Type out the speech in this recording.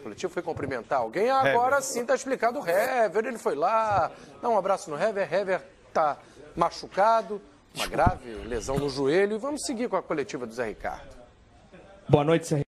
coletivo, foi cumprimentar alguém. Ah, agora Hever. sim está explicado o Hever. Ele foi lá, dá um abraço no Hever. Hever está machucado, uma grave lesão no joelho. E vamos seguir com a coletiva do Zé Ricardo. Boa noite, Zé